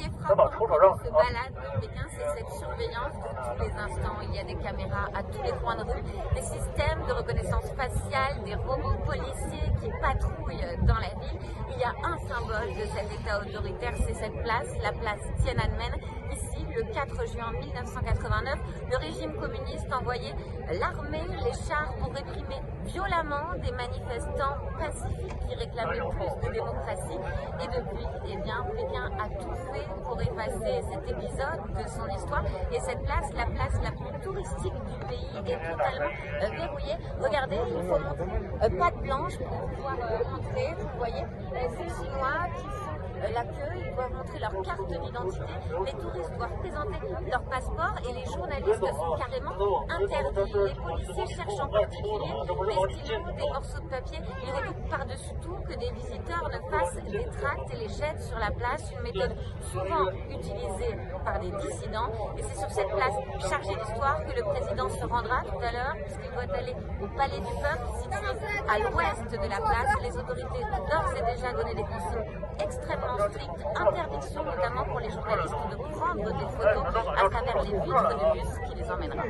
qui est frappant quand on se balade dans Pékin, c'est cette surveillance de tous les instants. Il y a des caméras à tous les coins de rue, des systèmes de reconnaissance faciale, des robots policiers patrouillent dans la ville. Il y a un symbole de cet État autoritaire, c'est cette place, la place Tiananmen. Ici, le 4 juin 1989, le régime communiste envoyait l'armée, les chars pour réprimer violemment des manifestants pacifiques qui réclamaient plus de démocratie. Et depuis, eh bien, Pékin a tout fait effacer cet épisode de son histoire. Et cette place, la place la plus touristique du pays, est totalement euh, verrouillée. Regardez, il faut monter euh, blanche pour pouvoir euh, entrer. Vous voyez, euh, ces Chinois euh, la queue, ils doivent montrer leur carte d'identité. Les touristes doivent présenter leur passeport et les journalistes sont carrément interdits. Les policiers cherchent en particulier des stylos, des morceaux de papier. Ils redoutent par-dessus tout que des visiteurs ne fassent des tracts et les jettent sur la place, une méthode souvent utilisée par des dissidents. Et c'est sur cette place chargée d'histoire que le président se rendra tout à l'heure, puisqu'il doit aller au Palais du Peuple, situé à l'ouest de la place. Les autorités d'ores et déjà donné des consignes extrêmement interdiction notamment pour les journalistes de prendre des photos à travers les vitres de bus qui les emmènera.